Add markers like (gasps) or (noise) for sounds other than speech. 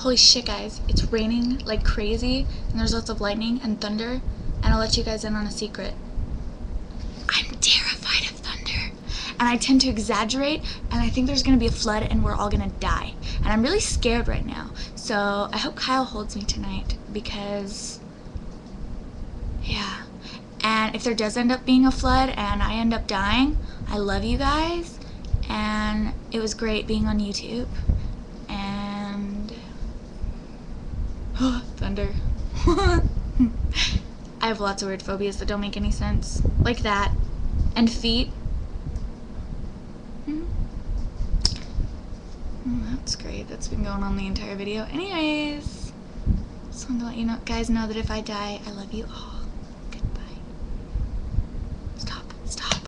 Holy shit, guys. It's raining like crazy, and there's lots of lightning and thunder, and I'll let you guys in on a secret. I'm terrified of thunder. And I tend to exaggerate, and I think there's gonna be a flood and we're all gonna die. And I'm really scared right now. So I hope Kyle holds me tonight because, yeah. And if there does end up being a flood and I end up dying, I love you guys. And it was great being on YouTube. And, (gasps) thunder. (laughs) I have lots of weird phobias that don't make any sense. Like that. And feet. Hmm. Mm, that's great. That's been going on the entire video. Anyways, just wanted to let you know, guys know that if I die, I love you all.